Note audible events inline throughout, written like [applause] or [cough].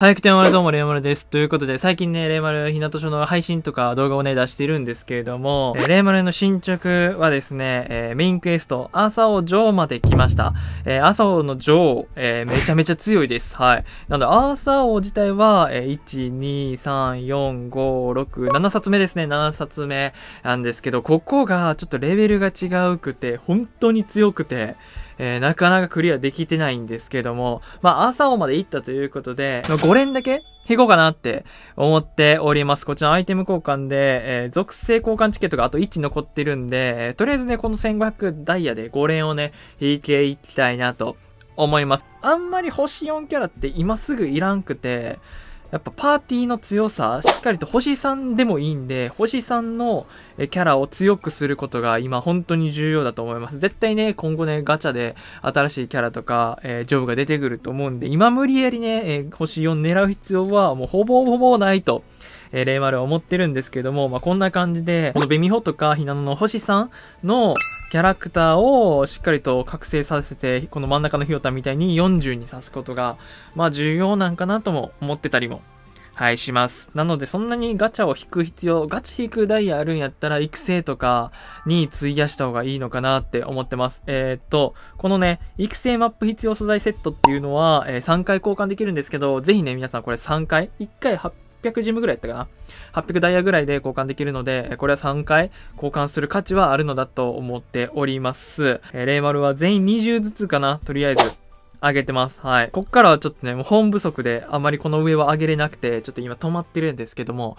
はい、くてまるどうも、レイマルです。ということで、最近ね、レイマル、ひなと書の配信とか動画をね、出しているんですけれども、えー、レイマルの進捗はですね、えー、メインクエスト、アーサー王女王まで来ました。えー、アーサー王の女王、えめちゃめちゃ強いです。はい。なので、アーサー王自体は、え1、2、3、4、5、6、7冊目ですね。7冊目なんですけど、ここがちょっとレベルが違うくて、本当に強くて、えー、なかなかクリアできてないんですけども、まあ、朝まで行ったということで、5連だけ引こうかなって思っております。こちらアイテム交換で、えー、属性交換チケットがあと1残ってるんで、えー、とりあえずね、この1500ダイヤで5連をね、引いていきたいなと思います。あんまり星4キャラって今すぐいらんくて、やっぱパーティーの強さ、しっかりと星3でもいいんで、星3のキャラを強くすることが今本当に重要だと思います。絶対ね、今後ね、ガチャで新しいキャラとか、えー、ジョブが出てくると思うんで、今無理やりね、えー、星4狙う必要はもうほぼほぼないと。えー、レイマルは思ってるんですけども、まあ、こんな感じで、このベミホとかひなのの星さんのキャラクターをしっかりと覚醒させて、この真ん中のひよたみたいに40に刺すことが、まあ重要なんかなとも思ってたりもはい、します。なので、そんなにガチャを引く必要、ガチ引くダイヤあるんやったら、育成とかに費やした方がいいのかなって思ってます。えー、っと、このね、育成マップ必要素材セットっていうのは、えー、3回交換できるんですけど、ぜひね、皆さんこれ3回、1回800 800ジムぐらいやったかな ?800 ダイヤぐらいで交換できるので、これは3回交換する価値はあるのだと思っております。えー、レイマルは全員20ずつかなとりあえず。上げてます。はい。こっからはちょっとね、もう本不足であまりこの上は上げれなくて、ちょっと今止まってるんですけども、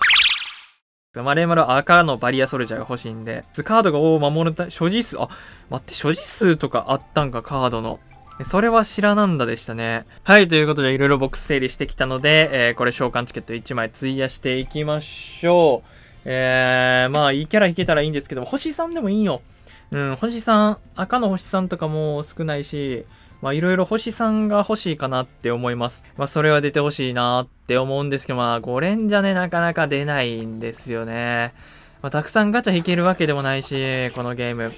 [laughs] マレーマル赤のバリアソルジャーが欲しいんで、カードがを守るた所持数、あ、待って、所持数とかあったんか、カードの。それは知らなんだでしたね。はい、ということでいろいろボックス整理してきたので、えー、これ召喚チケット1枚費やしていきましょう。えー、まあいいキャラ引けたらいいんですけども、星3でもいいよ。うん、星3、赤の星3とかも少ないし、まあいろいろ星さんが欲しいかなって思います。まあそれは出てほしいなって思うんですけど、まあ5連じゃね、なかなか出ないんですよね。まあたくさんガチャ引けるわけでもないし、このゲーム。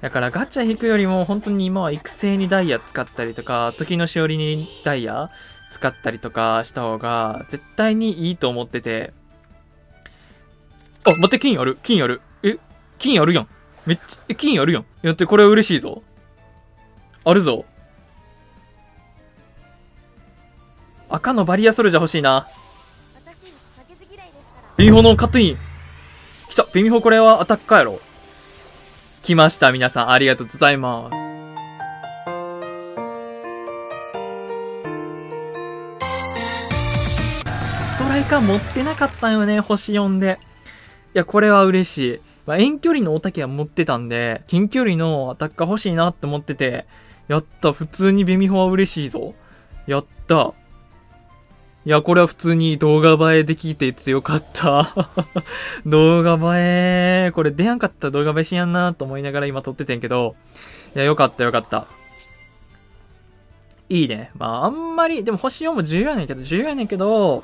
だからガチャ引くよりも本当に今は育成にダイヤ使ったりとか、時のしおりにダイヤ使ったりとかした方が絶対にいいと思ってて。あ、待って、金ある金あるえ金あるやんめっちゃ、え、金あるやんやって、これは嬉しいぞ。あるぞ。赤のバリアソルジャー欲しいな。ビミホのカットイン。来た。ビミホこれはアタッカーやろ。来ました。皆さん、ありがとうございます。ストライカー持ってなかったよね、星4で。いや、これは嬉しい。まあ、遠距離のおたけは持ってたんで、近距離のアタッカー欲しいなって思ってて、やった、普通にベミホは嬉しいぞ。やった。いや、これは普通に動画映えできていてよかった。[laughs] 動画映え、これ出やんかった動画映えしやんなと思いながら今撮っててんけど、いや、よかったよかった。いいね。まあ、あんまり、でも星4も重要やねんけど、重要やねんけど、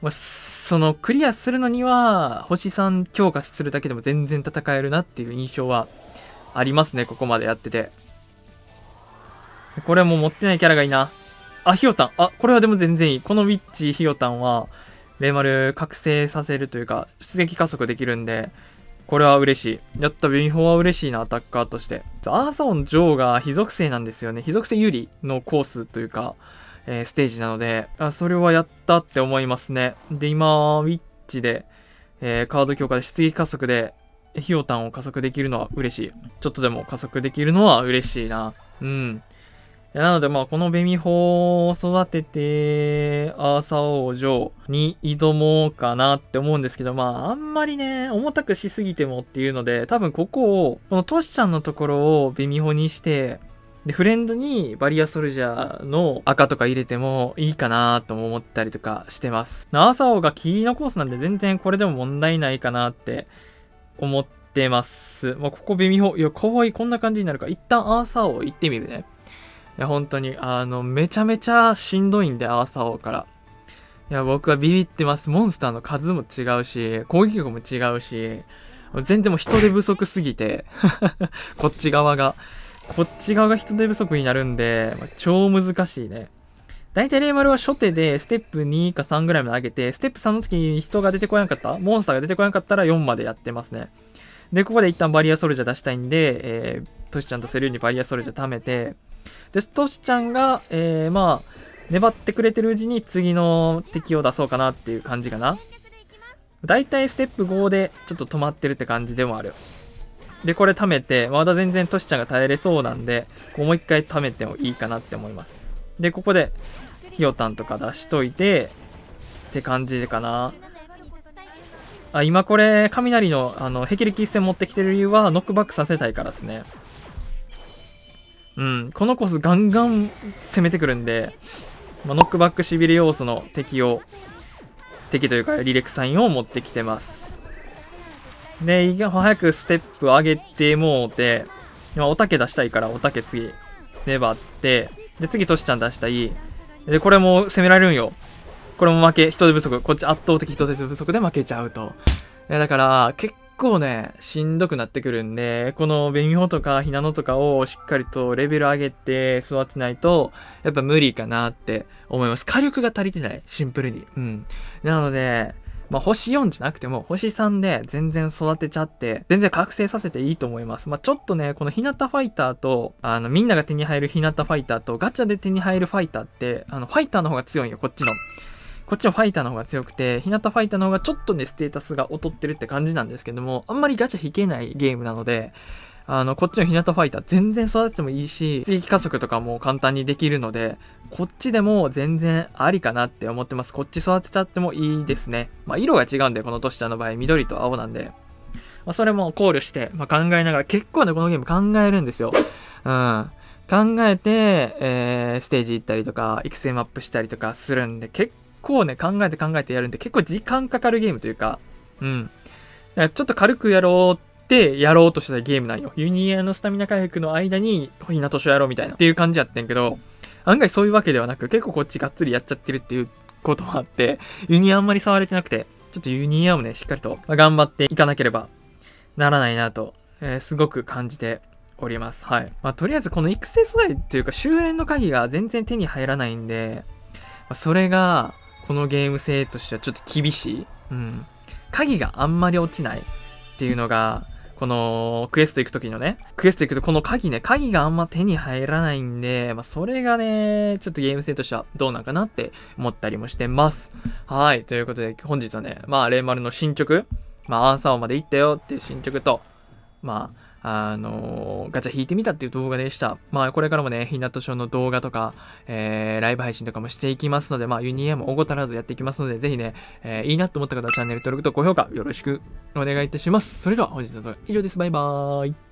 まあ、その、クリアするのには、星3強化するだけでも全然戦えるなっていう印象はありますね、ここまでやってて。これも持ってないキャラがいいな。あ、ヒヨタン。あ、これはでも全然いい。このウィッチヒヨタンは、レイマル覚醒させるというか、出撃加速できるんで、これは嬉しい。やった、ビミホは嬉しいな、アタッカーとして。アーサオン・ジョーが非属性なんですよね。非属性有利のコースというか、えー、ステージなのであ、それはやったって思いますね。で、今、ウィッチで、えー、カード強化で出撃加速で、ヒヨタンを加速できるのは嬉しい。ちょっとでも加速できるのは嬉しいな。うん。なのでまあこのベミホを育てて、アーサー王女に挑もうかなって思うんですけど、まああんまりね、重たくしすぎてもっていうので、多分ここを、このトシちゃんのところをベミホにして、で、フレンドにバリアソルジャーの赤とか入れてもいいかなとも思ったりとかしてます。アーサー王がキーのコースなんで全然これでも問題ないかなって思ってます。まあ、ここベミホ、いや、かわいい、こんな感じになるか、一旦アーサー王行ってみるね。いや、本当に、あの、めちゃめちゃしんどいんで、アーサー王から。いや、僕はビビってます。モンスターの数も違うし、攻撃力も違うし、全然もう人手不足すぎて [laughs] こっち側が。こっち側が人手不足になるんで、まあ、超難しいね。大体レイマルは初手でステップ2か3ぐらいまで上げて、ステップ3の時に人が出てこやんかった？モンスターが出てこやんかったら4までやってますね。で、ここで一旦バリアソルジャー出したいんで、えー、トシちゃんとセルにバリアソルジャー貯めて、で、トシちゃんが、えー、まあ、粘ってくれてるうちに次の敵を出そうかなっていう感じかな。だいたいステップ5でちょっと止まってるって感じでもある。で、これ貯めて、まだ全然トシちゃんが耐えれそうなんで、こうもう一回貯めてもいいかなって思います。で、ここで、ひよたんとか出しといて、って感じかな。あ、今これ、雷の、あの、霹靂一戦持ってきてる理由は、ノックバックさせたいからですね。うん、このコースガンガン攻めてくるんで、まあ、ノックバックしびれ要素の敵を、敵というかリレクサインを持ってきてます。で、早くステップ上げてもうて、今おたけ出したいからおたけ次、粘って、で、次トシちゃん出したい。で、これも攻められるんよ。これも負け、人手不足。こっち圧倒的人手不足で負けちゃうと。だから、結構ね、しんどくなってくるんで、このベミホとかヒナノとかをしっかりとレベル上げて育てないと、やっぱ無理かなって思います。火力が足りてない。シンプルに。うん。なので、まあ、星4じゃなくても、星3で全然育てちゃって、全然覚醒させていいと思います。まあ、ちょっとね、この日向ファイターと、あの、みんなが手に入る日向ファイターと、ガチャで手に入るファイターって、あの、ファイターの方が強いよ、こっちの。こっちのファイターの方が強くて、日向ファイターの方がちょっとね、ステータスが劣ってるって感じなんですけども、あんまりガチャ引けないゲームなので、あの、こっちの日向ファイター全然育ててもいいし、追撃加速とかも簡単にできるので、こっちでも全然ありかなって思ってます。こっち育てちゃってもいいですね。まあ、色が違うんで、このトシちゃんの場合、緑と青なんで。まあ、それも考慮して、まあ、考えながら、結構ね、このゲーム考えるんですよ。うん。考えて、えー、ステージ行ったりとか、育成マップしたりとかするんで、結構ね、考えて考えてやるんで、結構時間かかるゲームというか、うん。ちょっと軽くやろうってやろうとしてたゲームなんよ。ユニアのスタミナ回復の間に、ほひなとしをやろうみたいな。っていう感じやってんけど、案外そういうわけではなく、結構こっちがっつりやっちゃってるっていうこともあって、ユニアあんまり触れてなくて、ちょっとユニアをね、しっかりと頑張っていかなければならないなと、えー、すごく感じております。はい。まあ、とりあえずこの育成素材というか修練の鍵が全然手に入らないんで、それが、このゲーム性としてはちょっと厳しい？うん。鍵があんまり落ちないっていうのが、このクエスト行くときのね、クエスト行くとこの鍵ね、鍵があんま手に入らないんで、まあ、それがね、ちょっとゲーム性としてはどうなんかなって思ったりもしてます。はい。ということで、本日はね、まあ、レイマルの進捗、まあ、アンサーまで行ったよっていう進捗と、まあ、あのガチャ引いてみたっていう動画でした。まあ、これからもね、ひなとショーの動画とか、えー、ライブ配信とかもしていきますので、まあ、ユニエも怠らずやっていきますので、ぜひね、えー、いいなと思った方はチャンネル登録と高評価よろしくお願いいたします。それでは本日の動画以上です。バイバーイ。